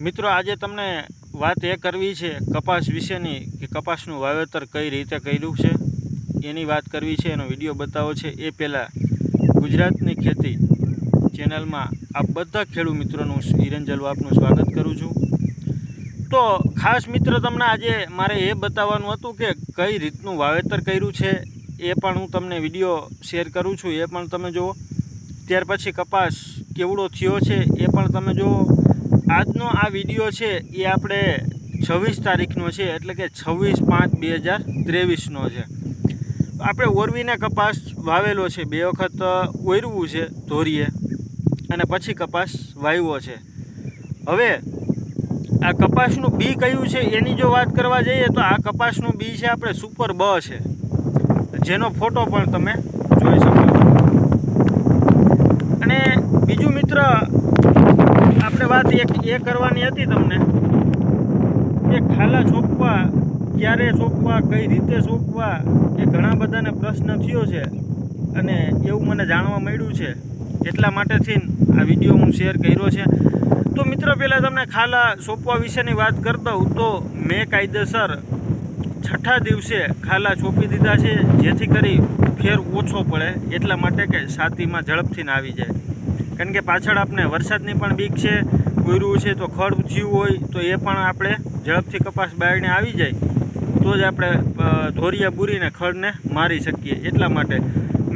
મિત્રો, આજે તમને વાત એ કરવી છે કપાસ વિશેની કે કપાસનું વાવેતર કઈ રીતે કર્યું છે? એની વાત કરવી છે, એનો વીડિયો બતાવો છે. એ પહેલાં ગુજરાતની ખેતી ચેનલમાં આ બધા ખેડૂત મિત્રોનું હિરંજલ આપનું સ્વાગત કરું છું. તો ખાસ મિત્ર, તમને આજે મારે એ બતાવવાનું હતું કે કઈ રીતનું વાવેતર કર્યું છે, એ પણ હું તમને વીડિયો શેર કરું છું. એ પણ તમે જુઓ. ત્યાર પછી કપાસ કેવડો થયો છે, એ પણ તમે જુઓ. આજનો આ વીડિયો છે એ આપણે છવ્વીસ તારીખનો છે, એટલે કે છવ્વીસ પાંચ બે હજાર ત્રેવીસનો છે. આપણે ઓરવીને કપાસ વાવેલો છે, બે વખત ઓરવું છે ધોરીએ, અને પછી કપાસ વાવ્યો છે. હવે આ કપાસનું બી કયું છે એની જો વાત કરવા જઈએ તો આ કપાસનું બી છે આપણે સુપર બ છે. જેનો ફોટો પણ તમે જોઈ શકો છો. અને બીજું મિત્ર વાત એક એ કરવાની હતી તમને? કે ખાલા સોંપવા, ક્યારે સોંપવા, કઈ રીતે સોંપવા, એ ઘણા બધાને પ્રશ્ન થયો છે. અને એવું મને જાણવા મળ્યું છે. એટલા માટેથી આ વીડિયો હું શેર કર્યો છે. તો મિત્રો, પહેલાં તમને ખાલા સોંપવા વિશેની વાત કરતા હું તો મેં કાયદેસર છઠ્ઠા દિવસે ખાલા સોંપી દીધા છે, જેથી કરી ફેર ઓછો પડે, એટલા માટે કે છાતીમાં ઝડપથી આવી જાય. કારણ કે પાછળ આપણે વરસાદની પણ બીક છે કોયરું છે, તો ખડ થયું હોય, તો એ પણ આપણે ઝડપથી કપાસ બાળીને આવી જાય, તો જ આપણે ધોરિયા બુરીને ખડને મારી શકીએ, એટલા માટે.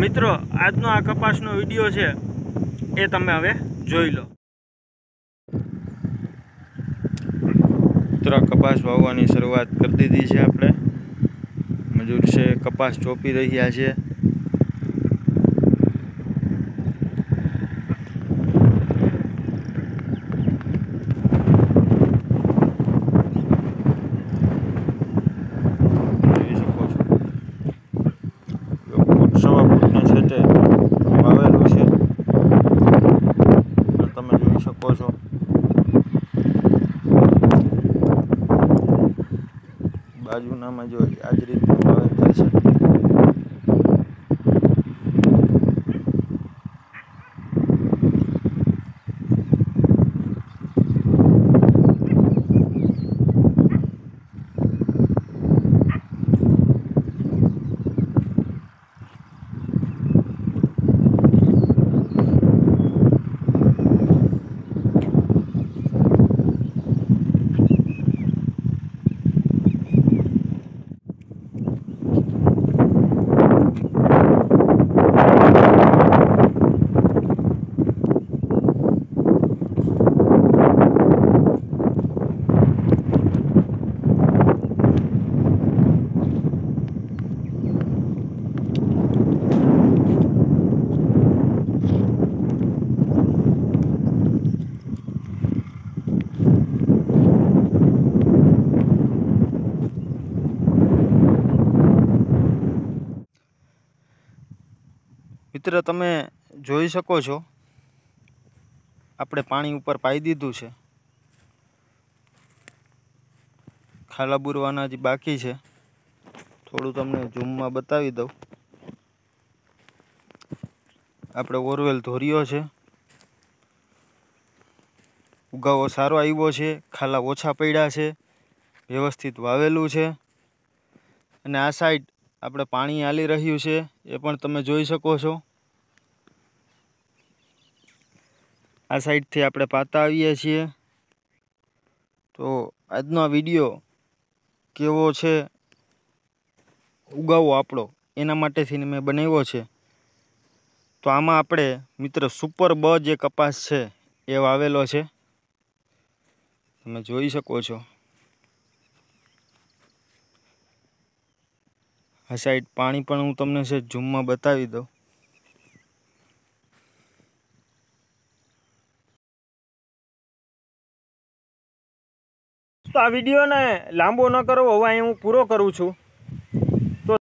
મિત્રો, આજનો આ કપાસનો વીડિયો છે, એ તમે હવે જોઈ લો. મિત્રો કપાસ વાવવાની શરૂઆત કરી દીધી છે આપણે. મજૂર છે, કપાસ ચોપી રહ્યા છે જોઈ શકો છો ફૂટ સવા ફૂટની છે. તે વાવેલું છે તમે જોઈ શકો છો. બાજુનામાં જો આ રીતનું વાવેતર છે. મિત્ર, તમે જોઈ શકો છો. આપણે પાણી ઉપર પાઈ દીધું છે. ખાલા બુરવાના જે બાકી છે. થોડું તમને ઝૂમમાં બતાવી દઉં. આપણે ઓરવેલ ધોર્યો છે. ઉગાવો સારો આવ્યો છે. ખાલા ઓછા પડ્યા છે. વ્યવસ્થિત વાવેલું છે. અને આ સાઈડ આપણે પાણી હાલી રહ્યું છે. એ પણ તમે જોઈ શકો છો. આ સાઈડથી આપણે પાતા આવીએ છીએ. તો આજનો વીડિયો કેવો છે? ઉગાવો આપણો. એના માટેથી મેં બનાવ્યો છે. તો આમાં આપણે મિત્ર સુપર બ જે કપાસ છે એ વાવેલો છે. તમે જોઈ શકો છો. આ સાઈડ પાણી પણ હું તમને છે, ઝૂમમાં બતાવી દઉં. તો આ વિડીયોને લાંબો ન કરવો હવે અહીં હું પૂરો કરું છું.